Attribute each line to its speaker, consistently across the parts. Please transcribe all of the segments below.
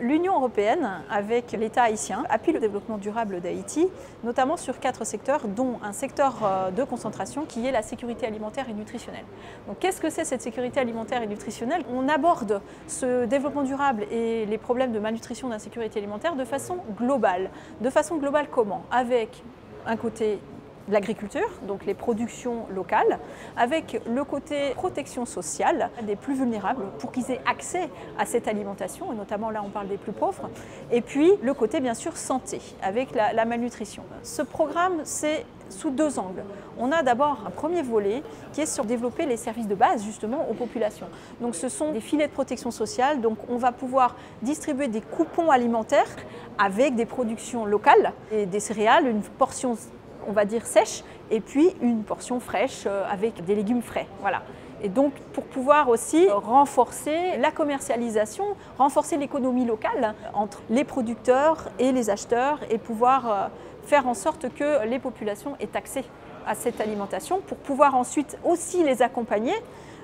Speaker 1: L'Union européenne, avec l'État haïtien, appuie le développement durable d'Haïti, notamment sur quatre secteurs, dont un secteur euh, de concentration qui est la sécurité alimentaire et nutritionnelle. Donc qu'est-ce que c'est cette sécurité alimentaire et nutritionnelle? On aborde ce développement durable et les problèmes de malnutrition d'insécurité alimentaire de façon globale. De façon globale comment? Avec un côté l'agriculture, donc les productions locales, avec le côté protection sociale des plus vulnérables pour qu'ils aient accès à cette alimentation, et notamment là on parle des plus pauvres, et puis le côté bien sûr santé, avec la, la malnutrition. Ce programme, c'est sous deux angles. On a d'abord un premier volet qui est sur développer les services de base justement aux populations. Donc ce sont des filets de protection sociale, donc on va pouvoir distribuer des coupons alimentaires avec des productions locales et des céréales, une portion on va dire sèche, et puis une portion fraîche euh, avec des légumes frais. Voilà. Et donc pour pouvoir aussi renforcer la commercialisation, renforcer l'économie locale entre les producteurs et les acheteurs et pouvoir euh, faire en sorte que les populations aient accès à cette alimentation pour pouvoir ensuite aussi les accompagner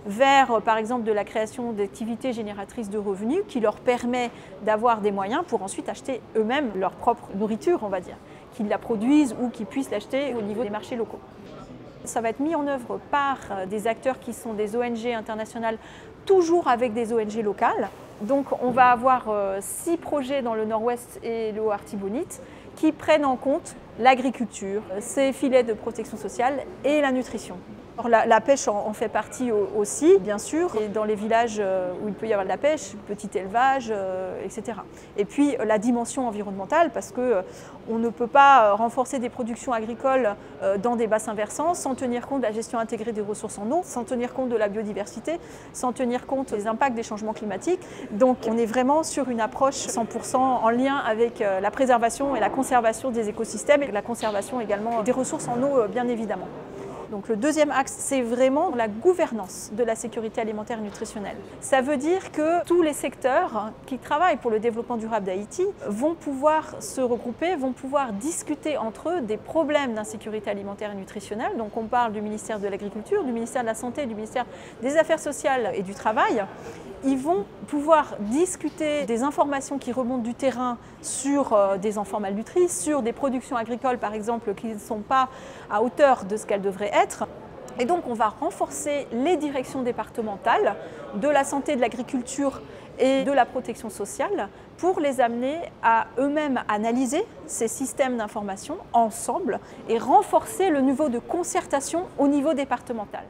Speaker 1: vers, euh, par exemple, de la création d'activités génératrices de revenus qui leur permet d'avoir des moyens pour ensuite acheter eux-mêmes leur propre nourriture, on va dire, qu'ils la produisent ou qu'ils puissent l'acheter au niveau des marchés locaux. Ça va être mis en œuvre par euh, des acteurs qui sont des ONG internationales, toujours avec des ONG locales. Donc on va avoir euh, six projets dans le nord-ouest et le Haut-Artibonite qui prennent en compte l'agriculture, ces filets de protection sociale et la nutrition. La, pêche en, fait partie aussi, bien sûr, et dans les villages euh, où il peut y avoir de la pêche, petit élevage, euh, etc. Et puis la dimension environnementale, parce qu'on euh, ne peut pas renforcer des productions agricoles dans des bassins versants sans tenir compte de la gestion intégrée des ressources en eau, sans tenir compte de la biodiversité, sans tenir compte des impacts des changements climatiques. Donc on est vraiment sur une approche 100% en lien avec la préservation et la conservation des écosystèmes et la conservation également des ressources en eau, bien évidemment. Donc le deuxième axe, c'est vraiment la gouvernance de la sécurité alimentaire et nutritionnelle. Ça veut dire que tous les secteurs qui travaillent pour le développement durable d'Haïti vont pouvoir se regrouper, vont pouvoir discuter entre eux des problèmes d'insécurité alimentaire et nutritionnelle. Donc on parle du ministère de l'Agriculture, du ministère de la Santé, du ministère des Affaires sociales et du Travail ils vont pouvoir discuter des informations qui remontent du terrain sur euh, des enfants malnutris, sur des productions agricoles par exemple qui ne sont pas à hauteur de ce qu'elles devraient Et donc on va renforcer les directions départementales de la santé, de l'agriculture et de la protection sociale pour les amener à eux-mêmes analyser ces systèmes d'information ensemble et renforcer le niveau de concertation au niveau départemental.